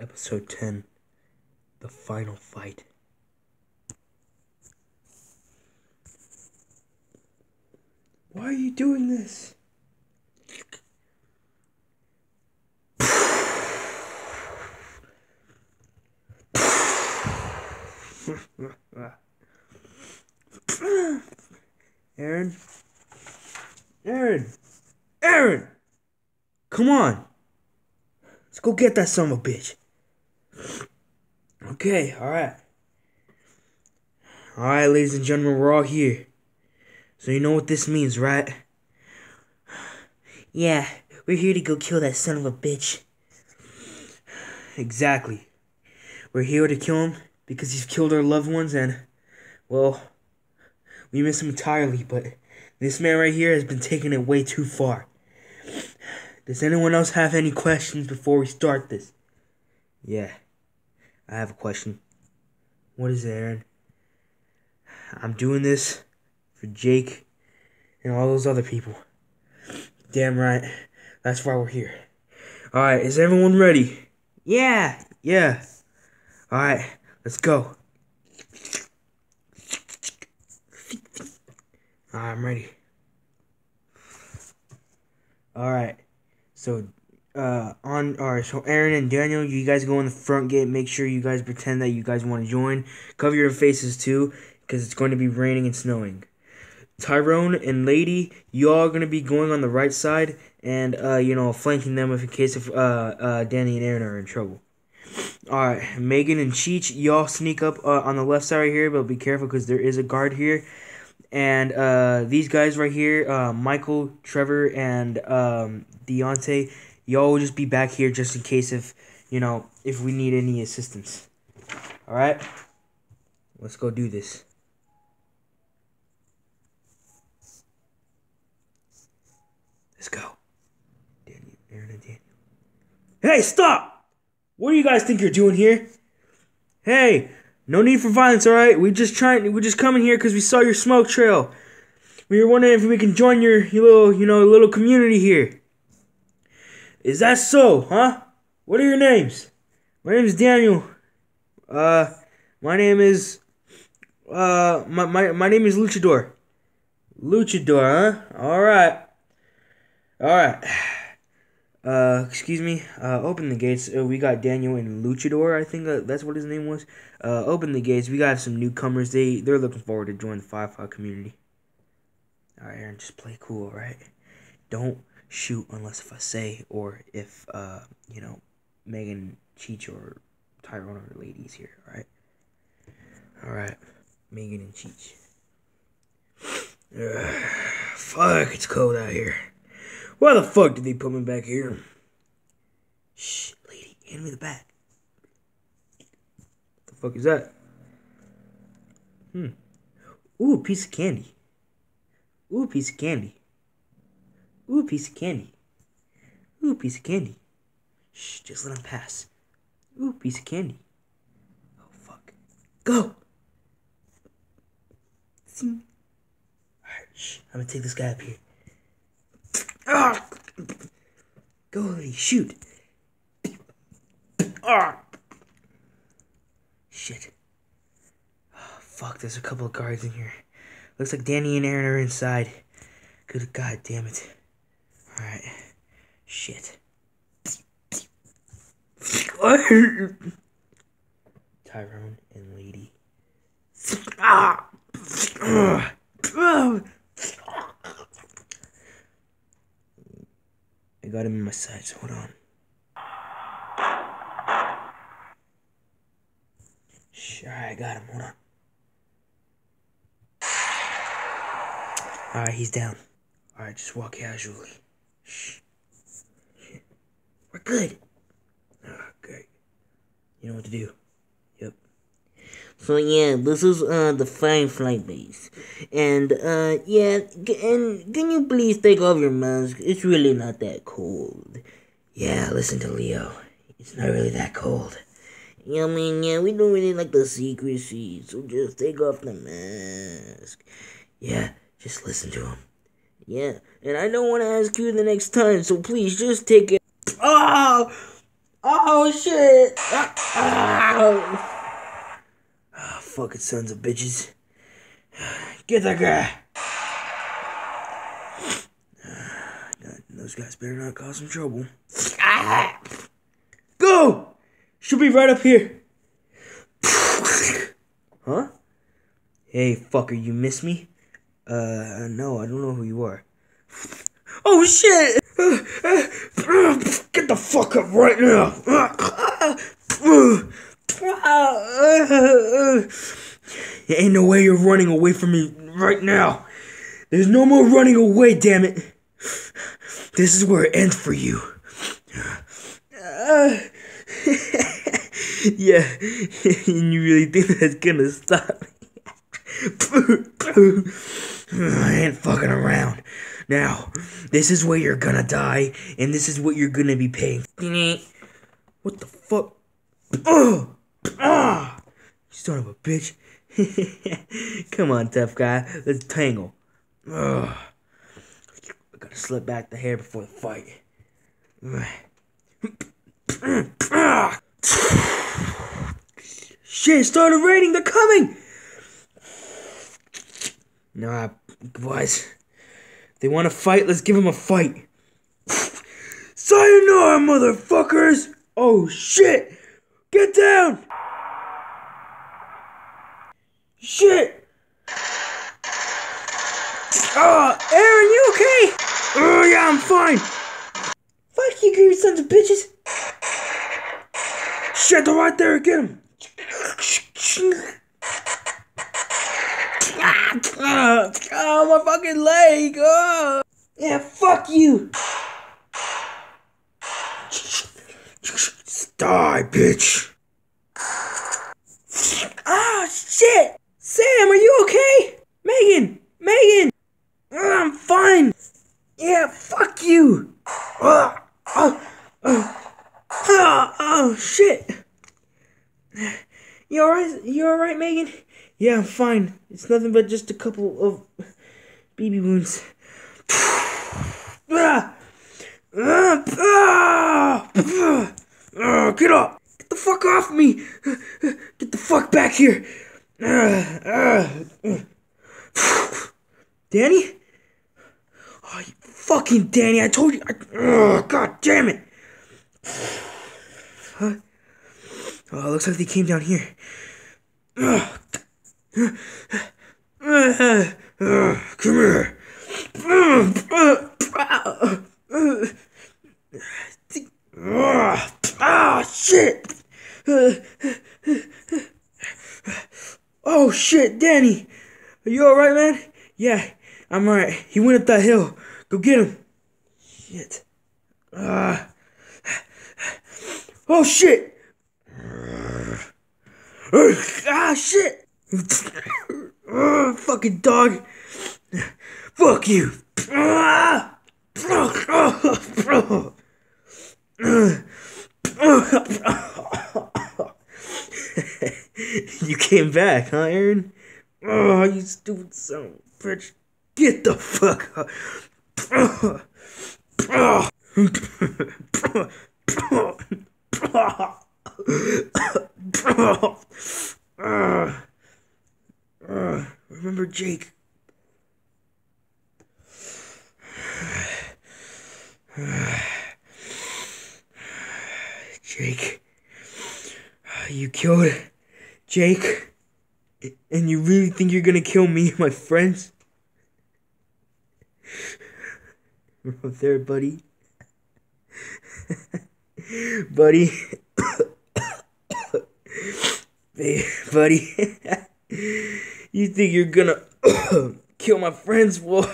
Episode 10 The Final Fight. Why are you doing this? Aaron? Aaron! Aaron! Come on! Let's go get that son of a bitch. Okay, alright. Alright, ladies and gentlemen, we're all here. So you know what this means, right? Yeah, we're here to go kill that son of a bitch. Exactly. We're here to kill him because he's killed our loved ones and, well, we miss him entirely, but this man right here has been taking it way too far. Does anyone else have any questions before we start this? Yeah, I have a question. What is it, Aaron? I'm doing this for Jake and all those other people. Damn right. That's why we're here. Alright, is everyone ready? Yeah, yeah. Alright, let's go. I'm ready. Alright. So uh on alright, so Aaron and Daniel, you guys go in the front gate, make sure you guys pretend that you guys want to join. Cover your faces too, because it's going to be raining and snowing. Tyrone and Lady, y'all are gonna be going on the right side and uh, you know, flanking them if in case of uh uh Danny and Aaron are in trouble. Alright, Megan and Cheech, y'all sneak up uh, on the left side right here, but be careful because there is a guard here. And uh, these guys right here, uh, Michael, Trevor, and um, Deontay, will just be back here just in case if, you know, if we need any assistance. Alright? Let's go do this. Let's go. Daniel, Aaron and Daniel. Hey, stop! What do you guys think you're doing here? Hey, no need for violence, all right? We just trying. We're just coming here because we saw your smoke trail. We were wondering if we can join your, your little, you know, little community here. Is that so, huh? What are your names? My name is Daniel. Uh, my name is, uh, my my my name is Luchador. Luchador, huh? All right. All right. Uh, excuse me. Uh, open the gates. Uh, we got Daniel and Luchador. I think uh, that's what his name was. Uh, open the gates. We got some newcomers. They they're looking forward to join the Firefly community. All right, Aaron, just play cool, right? Don't shoot unless if I say or if uh you know Megan, Cheech, or Tyrone or ladies here. All right. All right, Megan and Cheech. Ugh, fuck, it's cold out here. Why the fuck did they put me back here? Shh, lady, hand me the bag. The fuck is that? Hmm. Ooh, piece of candy. Ooh, piece of candy. Ooh, piece of candy. Ooh, piece of candy. Shh, just let him pass. Ooh, piece of candy. Oh, fuck. Go! Alright, shh, I'm gonna take this guy up here. Ah! Go, lady, shoot. Ah! Shit. Oh, fuck, there's a couple of guards in here. Looks like Danny and Aaron are inside. Good god damn it. Alright. Shit. Tyrone and Lady. Ah! I got him in my sights. Hold on. Alright, I got him. Hold on. Alright, he's down. Alright, just walk casually. Shh. We're good. Ah, great. You know what to do. Yep. So yeah, this is uh the Firefly base, and uh yeah, and can you please take off your mask? It's really not that cold. Yeah, listen to Leo. It's not really that cold. Yeah, I mean, yeah, we don't really like the secrecy, so just take off the mask. Yeah, just listen to him. Yeah, and I don't want to ask you the next time, so please just take it. Oh! Oh shit! Ow. Ah, fucking sons of bitches. Get that guy. God, Those guys better not cause some trouble. Ah! Go! Should be right up here. Huh? Hey, fucker, you miss me? Uh, no, I don't know who you are. Oh shit! Get the fuck up right now! There ain't no way you're running away from me right now. There's no more running away, damn it. This is where it ends for you. yeah, and you really think that's gonna stop me? I ain't fucking around. Now, this is where you're gonna die, and this is what you're gonna be paying. What the fuck? Oh! Ah! You son of a bitch. Come on, tough guy. Let's tangle. Ugh. I gotta slip back the hair before the fight. Shit, it started raining. They're coming. Nah, boys. They want to fight. Let's give them a fight. Sayonara, motherfuckers! Oh shit! Get down! Shit! Ah, Aaron, you okay? Oh yeah, I'm fine. Fuck you, greedy sons of bitches! Shit, they're right there. Get him! Ah, oh, my fucking leg! Oh. Yeah, fuck you! Die, bitch! Ah, shit! Sam, are you okay? Megan! Megan! Ah, I'm fine! Yeah, fuck you! Ah, ah, ah, ah, oh, shit! You alright? You alright, Megan? Yeah, I'm fine. It's nothing but just a couple of BB wounds. Ah! Ah! Ah! Ah! Get up! Get the fuck off me! Get the fuck back here! Danny? Oh, you fucking Danny! I told you. I, oh, God damn it! Huh? Oh, looks like they came down here. Come here. Ah, shit. Oh, shit, Danny. Are you alright, man? Yeah, I'm alright. He went up that hill. Go get him. Shit. Ah. Oh, shit. Ah, shit! Ah, fucking dog! Fuck you! Ah! you came back, huh, Aaron? Oh, you stupid son of a bitch. Get the fuck up. Remember Jake? Jake. You killed Jake? And you really think you're gonna kill me and my friends? Up there, buddy. buddy. Buddy. you think you're gonna kill my friends? Well,